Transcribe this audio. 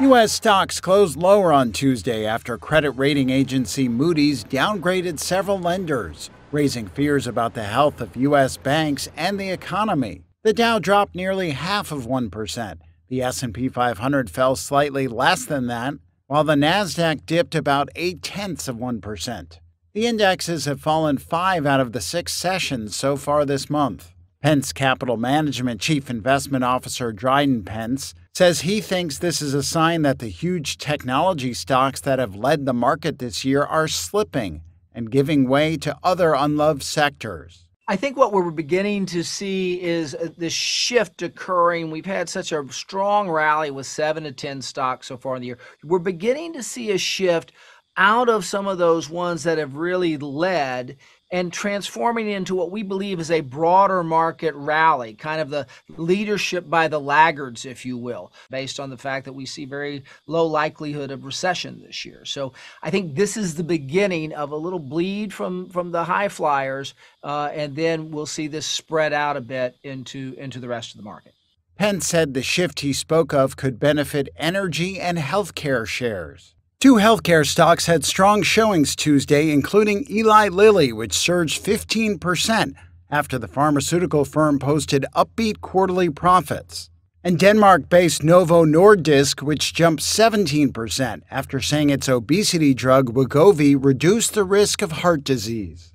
U.S. stocks closed lower on Tuesday after credit rating agency Moody's downgraded several lenders, raising fears about the health of U.S. banks and the economy. The Dow dropped nearly half of 1%. The S&P 500 fell slightly less than that, while the Nasdaq dipped about 8 tenths of 1%. The indexes have fallen five out of the six sessions so far this month. Pence Capital Management Chief Investment Officer Dryden Pence says he thinks this is a sign that the huge technology stocks that have led the market this year are slipping and giving way to other unloved sectors. I think what we're beginning to see is uh, this shift occurring. We've had such a strong rally with seven to 10 stocks so far in the year. We're beginning to see a shift out of some of those ones that have really led and transforming it into what we believe is a broader market rally, kind of the leadership by the laggards, if you will, based on the fact that we see very low likelihood of recession this year. So I think this is the beginning of a little bleed from from the high flyers, uh, and then we'll see this spread out a bit into into the rest of the market. Pence said the shift he spoke of could benefit energy and healthcare shares. Two healthcare stocks had strong showings Tuesday, including Eli Lilly, which surged 15% after the pharmaceutical firm posted upbeat quarterly profits, and Denmark based Novo Nordisk, which jumped 17% after saying its obesity drug Wegovy reduced the risk of heart disease.